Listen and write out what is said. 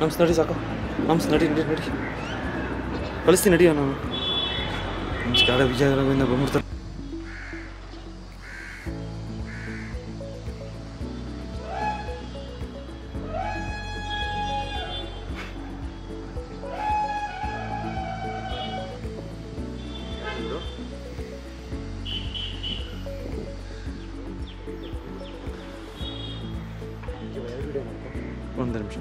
Norms ನಡಿ ಸಾಕು. Norms ನಡಿ ನಡಿ ನಡಿ. ಕಳಿಸ್ತೀನಿ ನಡಿಯೋ ನಾನು ನಮಸ್ಕಾರ, ವಿಜಯನಗರದಿಂದ ಬಂದ್ಬಿಡ್ತಾರೆ. ಒಂದು ನಿಮಿಷ.